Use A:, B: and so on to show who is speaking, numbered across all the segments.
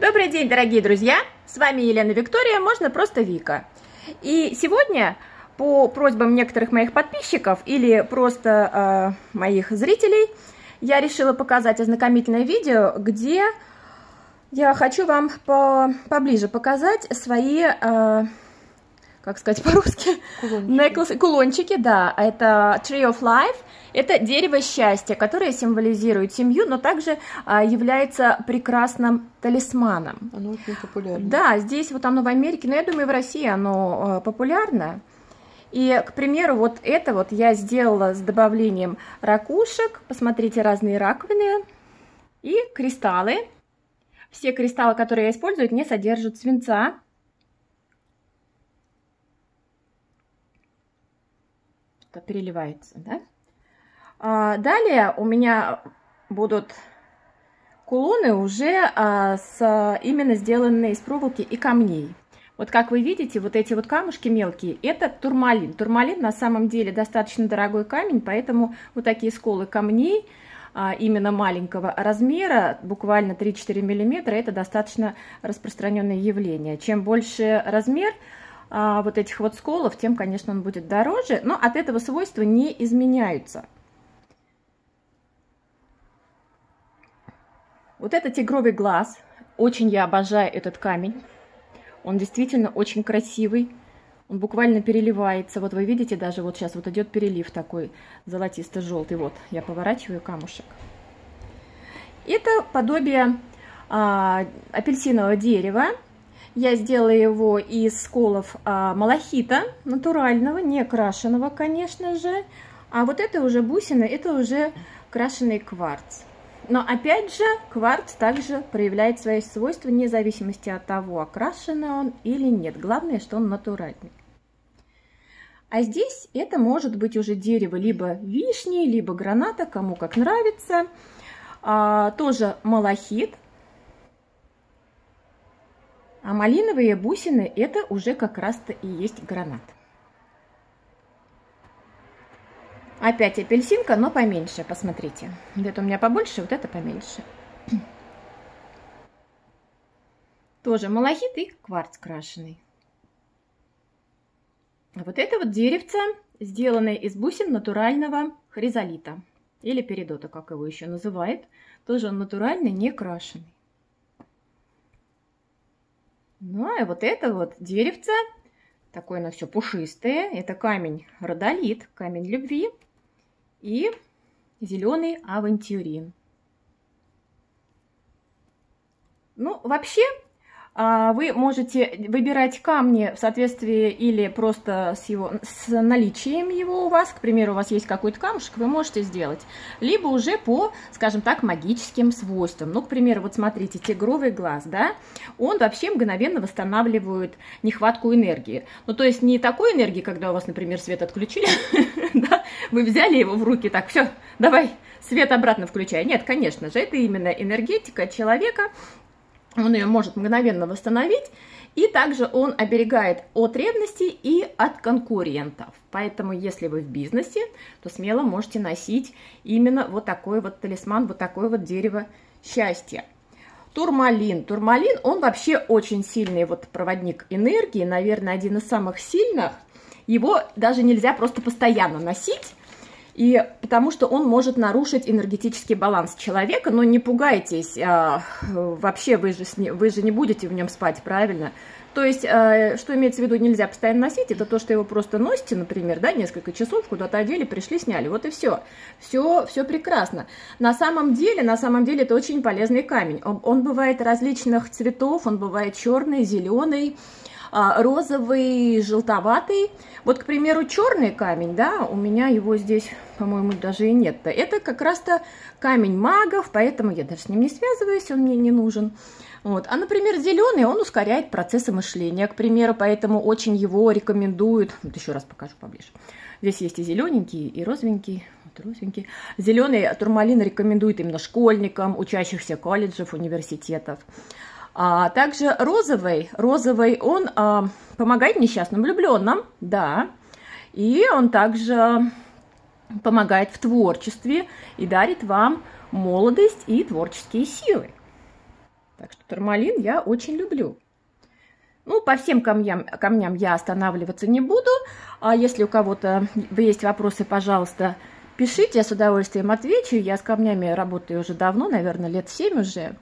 A: Добрый день, дорогие друзья! С вами Елена Виктория, можно просто Вика. И сегодня по просьбам некоторых моих подписчиков или просто э, моих зрителей я решила показать ознакомительное видео, где я хочу вам по поближе показать свои, э, как сказать по-русски, кулончики. кулончики, да, это Tree of Life – это дерево счастья, которое символизирует семью, но также а, является прекрасным талисманом.
B: Оно очень популярно.
A: Да, здесь вот оно в Америке, но я думаю, в России оно а, популярно. И, к примеру, вот это вот я сделала с добавлением ракушек. Посмотрите, разные раковины и кристаллы. Все кристаллы, которые я использую, не содержат свинца. Это переливается, да? А, далее у меня будут кулоны уже а, с, именно сделанные из проволоки и камней. Вот как вы видите, вот эти вот камушки мелкие, это турмалин. Турмалин на самом деле достаточно дорогой камень, поэтому вот такие сколы камней, а, именно маленького размера, буквально 3-4 миллиметра, это достаточно распространенное явление. Чем больше размер вот этих вот сколов, тем, конечно, он будет дороже, но от этого свойства не изменяются. Вот это тигровый глаз. Очень я обожаю этот камень. Он действительно очень красивый. Он буквально переливается. Вот вы видите, даже вот сейчас вот идет перелив такой золотисто-желтый. Вот, я поворачиваю камушек. Это подобие а, апельсинового дерева. Я сделала его из сколов а, малахита, натурального, не крашеного, конечно же. А вот это уже бусины, это уже крашеный кварц. Но опять же, кварц также проявляет свои свойства вне зависимости от того, окрашенный он или нет. Главное, что он натуральный. А здесь это может быть уже дерево либо вишни, либо граната, кому как нравится. А, тоже малахит. А малиновые бусины это уже как раз-то и есть гранат. Опять апельсинка, но поменьше, посмотрите. Вот это у меня побольше, вот это поменьше. Тоже малахит и кварц крашеный. А вот это вот деревце, сделанное из бусин натурального хризолита. Или передота, как его еще называют. Тоже он натуральный, не крашеный. Ну, и вот это вот деревце, такое оно все пушистое. Это камень родолит, камень любви и зеленый авантюрин. Ну, вообще, а, вы можете выбирать камни в соответствии или просто с, его, с наличием его у вас. К примеру, у вас есть какой-то камушек, вы можете сделать. Либо уже по, скажем так, магическим свойствам. Ну, к примеру, вот смотрите, тигровый глаз, да, он вообще мгновенно восстанавливает нехватку энергии. Ну, то есть не такой энергии, когда у вас, например, свет отключили, да, вы взяли его в руки, так, все, давай, свет обратно включай. Нет, конечно же, это именно энергетика человека, он ее может мгновенно восстановить, и также он оберегает от ревности и от конкурентов. Поэтому, если вы в бизнесе, то смело можете носить именно вот такой вот талисман, вот такое вот дерево счастья. Турмалин. Турмалин, он вообще очень сильный вот проводник энергии, наверное, один из самых сильных. Его даже нельзя просто постоянно носить, и потому что он может нарушить энергетический баланс человека, но не пугайтесь, а, вообще вы же, вы же не будете в нем спать, правильно? То есть, а, что имеется в виду, нельзя постоянно носить, это то, что его просто носите, например, да, несколько часов, куда-то одели, пришли, сняли, вот и все. Все, все прекрасно. На самом деле, на самом деле это очень полезный камень. Он, он бывает различных цветов, он бывает черный, зеленый, розовый, желтоватый. Вот, к примеру, черный камень, да, у меня его здесь, по-моему, даже и нет-то. Это как раз-то камень магов, поэтому я даже с ним не связываюсь, он мне не нужен. Вот. А, например, зеленый, он ускоряет процессы мышления, к примеру, поэтому очень его рекомендуют. Вот еще раз покажу поближе. Здесь есть и зелененький, и розовенький. Вот. Зеленый турмалин рекомендует именно школьникам, учащихся колледжев, университетов. А также розовый, розовый, он а, помогает несчастным влюбленным, да, и он также помогает в творчестве и дарит вам молодость и творческие силы. Так что турмалин я очень люблю. Ну, по всем камням, камням я останавливаться не буду. А если у кого-то есть вопросы, пожалуйста, пишите, я с удовольствием отвечу. Я с камнями работаю уже давно, наверное, лет 7 уже.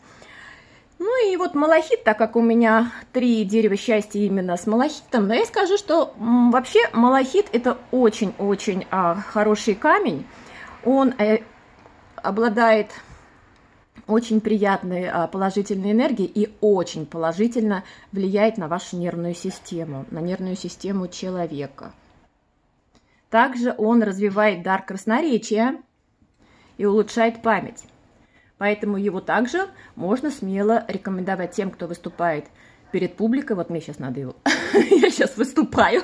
A: Ну и вот малахит, так как у меня три дерева счастья именно с малахитом, но я скажу, что вообще малахит это очень-очень а, хороший камень. Он э, обладает очень приятной а, положительной энергией и очень положительно влияет на вашу нервную систему, на нервную систему человека. Также он развивает дар красноречия и улучшает память. Поэтому его также можно смело рекомендовать тем, кто выступает перед публикой. Вот мне сейчас надо его... Я сейчас выступаю.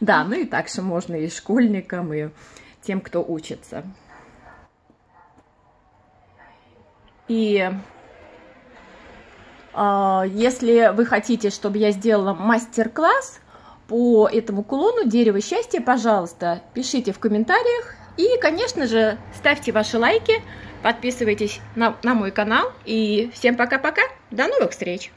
A: Да, ну и также можно и школьникам, и тем, кто учится. И э, если вы хотите, чтобы я сделала мастер-класс по этому кулону дерево счастья, пожалуйста, пишите в комментариях. И, конечно же, ставьте ваши лайки, подписывайтесь на, на мой канал. И всем пока-пока, до новых встреч!